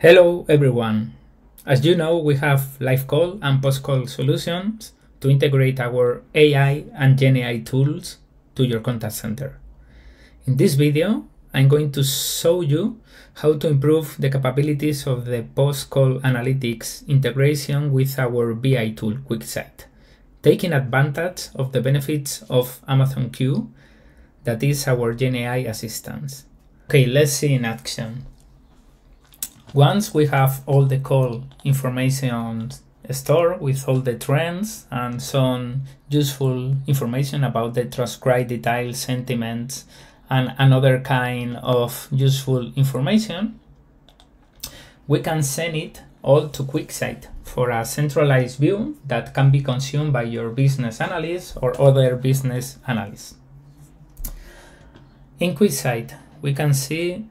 Hello everyone. As you know, we have live call and post call solutions to integrate our AI and GenAI tools to your contact center. In this video, I'm going to show you how to improve the capabilities of the post-call analytics integration with our BI tool QuickSight, taking advantage of the benefits of Amazon Q, that is our GenAI assistance. Okay, let's see in action. Once we have all the call information stored with all the trends and some useful information about the transcribed details, sentiments, and another kind of useful information, we can send it all to QuickSight for a centralized view that can be consumed by your business analyst or other business analysts. In QuickSight, we can see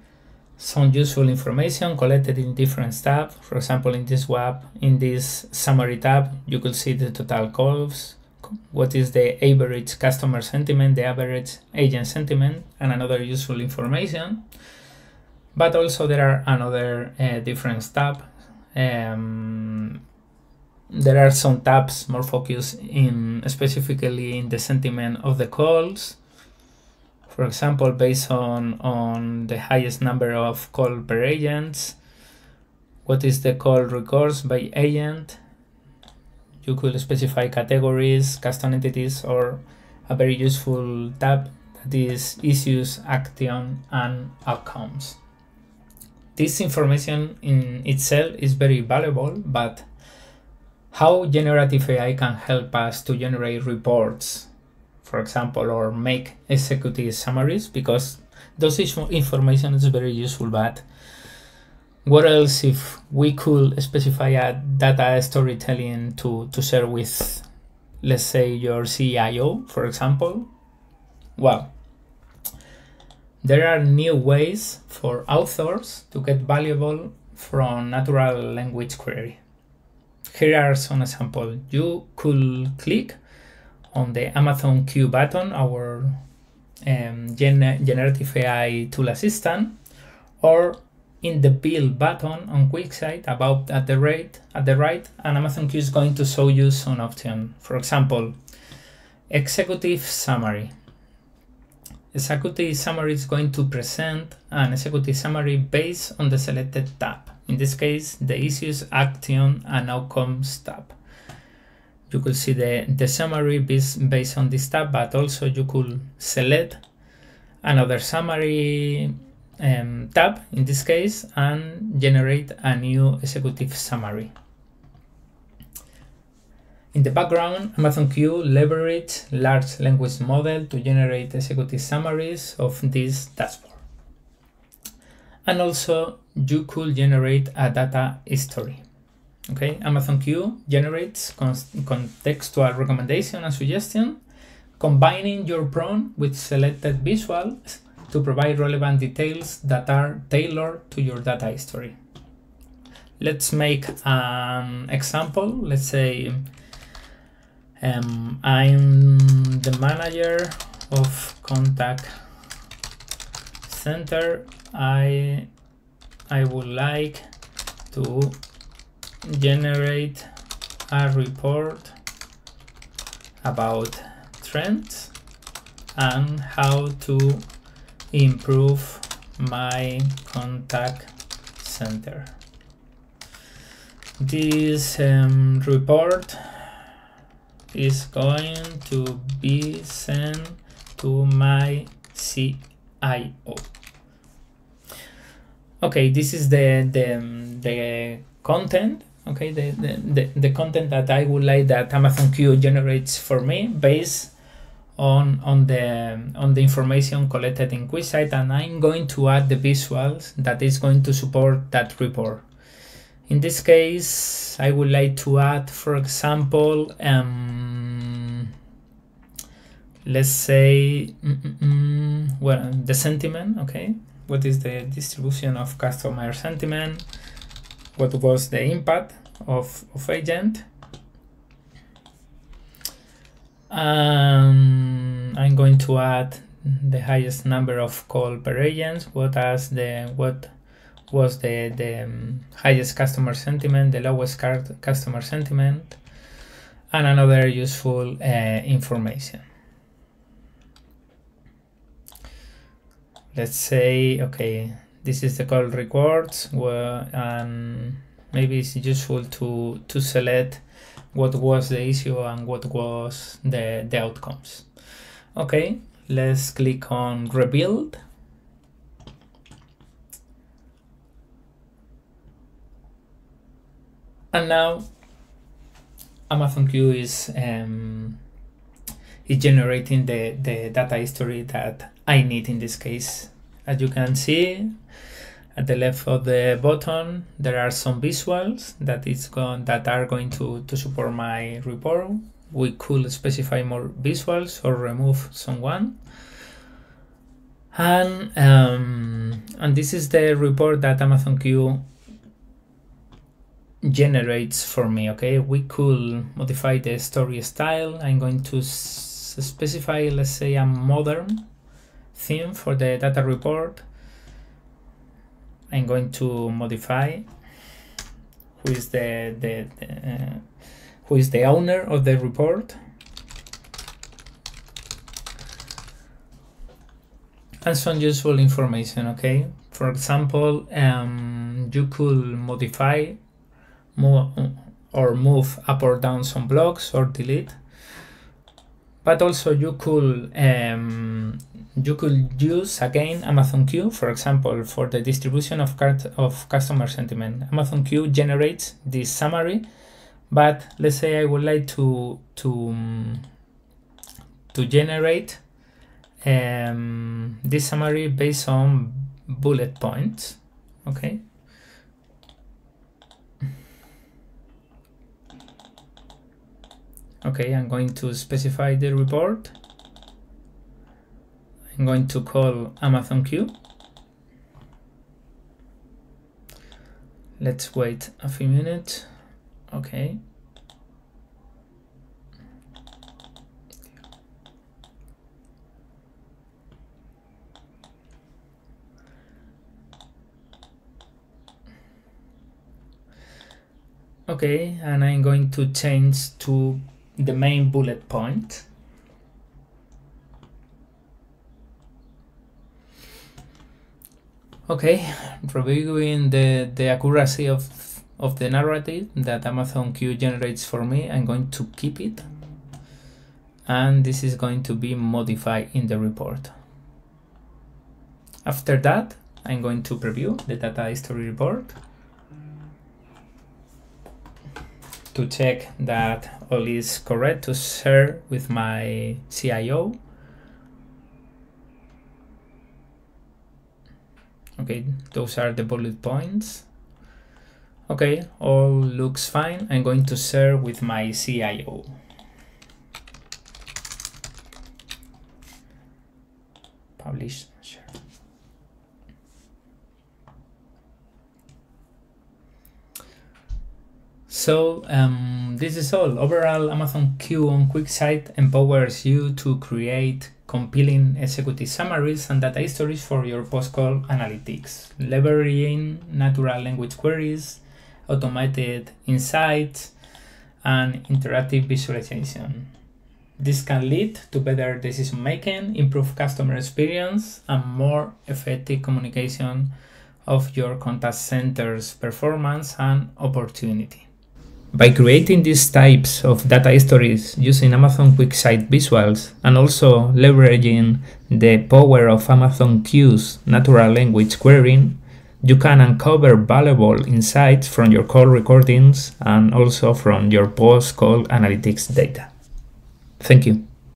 some useful information collected in different tabs. For example, in this web, in this summary tab, you could see the total calls, what is the average customer sentiment, the average agent sentiment, and another useful information. But also there are another uh, different tabs. Um, there are some tabs more focused in specifically in the sentiment of the calls for example, based on, on the highest number of call per agents, what is the call records by agent? You could specify categories, custom entities, or a very useful tab that is issues, action, and outcomes. This information in itself is very valuable, but how generative AI can help us to generate reports for example, or make executive summaries because those information is very useful. But what else if we could specify a data storytelling to, to share with, let's say, your CIO, for example? Well, there are new ways for authors to get valuable from natural language query. Here are some examples. You could click on the Amazon Q button, our um, gen generative AI tool assistant, or in the build button on QuickSight about at the right at the right, and Amazon Q is going to show you some option. For example, executive summary. Executive summary is going to present an executive summary based on the selected tab. In this case, the issues, action, and outcomes tab you could see the, the summary based, based on this tab, but also you could select another summary um, tab in this case and generate a new executive summary. In the background, Amazon Q leverage large language model to generate executive summaries of this dashboard. And also you could generate a data history. Okay, Amazon Q generates contextual recommendation and suggestion, combining your prompt with selected visuals to provide relevant details that are tailored to your data history. Let's make an example. Let's say um, I'm the manager of contact center. I I would like to generate a report about trends and how to improve my contact center. This um, report is going to be sent to my CIO. Okay, this is the the, the content okay the, the, the, content that I would like that Amazon Q generates for me based on on the on the information collected in QuickSight and I'm going to add the visuals that is going to support that report. In this case, I would like to add, for example, um, let's say, mm, mm, mm, well, the sentiment, okay? What is the distribution of customer sentiment? what was the impact of, of agent. Um, I'm going to add the highest number of call per agents. What as the what was the, the um, highest customer sentiment, the lowest customer sentiment, and another useful uh, information. Let's say, okay, this is the call records, where, and maybe it's useful to, to select what was the issue and what was the, the outcomes. Okay, let's click on rebuild and now Amazon Q is um, is generating the, the data history that I need in this case. As you can see, at the left of the button, there are some visuals that is going that are going to, to support my report. We could specify more visuals or remove someone. And um, and this is the report that Amazon Q generates for me okay we could modify the story style i'm going to specify let's say a modern theme for the data report i'm going to modify who is the, the, the uh, who is the owner of the report. And some useful information okay? For example um, you could modify or move up or down some blocks or delete but also you could um, you could use again Amazon Q for example for the distribution of cart of customer sentiment. Amazon Q generates this summary but let's say I would like to to um, to generate um, this summary based on bullet points okay okay I'm going to specify the report. I'm going to call Amazon Q. Let's wait a few minutes. Okay. Okay and I'm going to change to the main bullet point. Okay, reviewing the, the accuracy of, of the narrative that Amazon Q generates for me, I'm going to keep it. And this is going to be modified in the report. After that, I'm going to preview the data history report. To check that all is correct to share with my CIO. Okay, those are the bullet points. Okay, all looks fine. I'm going to share with my CIO. Publish. So um, this is all. Overall, Amazon Q on QuickSight empowers you to create compelling executive summaries and data histories for your post-call analytics, leveraging natural language queries, automated insights, and interactive visualization. This can lead to better decision making, improved customer experience, and more effective communication of your contact center's performance and opportunity. By creating these types of data histories using Amazon QuickSight visuals and also leveraging the power of Amazon Q's natural language querying, you can uncover valuable insights from your call recordings and also from your post-call analytics data. Thank you.